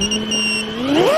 Mm-hmm.